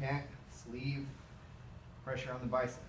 pant, sleeve, pressure on the bicep.